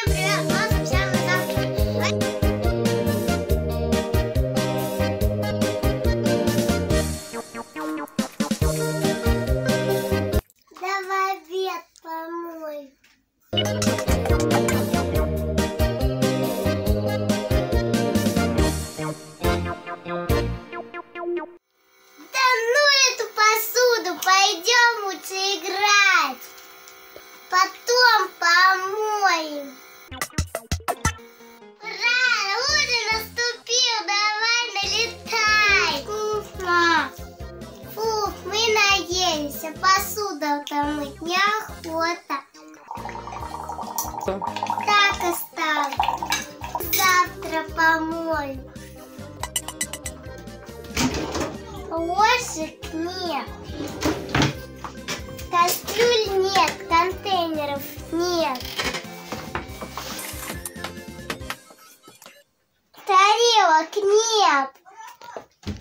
Всем привет! Давай обед помой. А посуду-то мыть неохота. Так оставь. Завтра помою. Ложек нет. Кастрюль нет, контейнеров нет. Тарелок нет.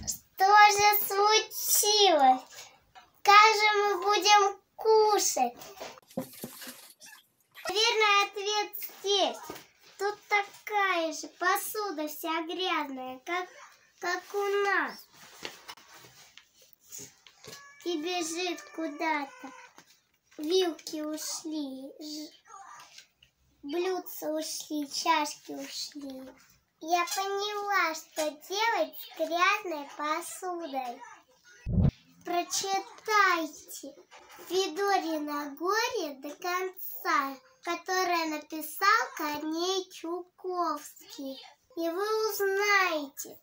Что же случилось? Как же мы будем кушать? Наверное, ответ здесь. Тут такая же посуда вся грязная, как, как у нас. И бежит куда-то. Вилки ушли, ж- блюдца ушли, чашки ушли. Я поняла, что делать с грязной посудой. Прочитайте Федорина горе до конца, которое написал Корней Чуковский. И вы узнаете,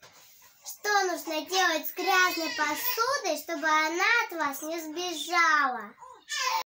что нужно делать с грязной посудой, чтобы она от вас не сбежала.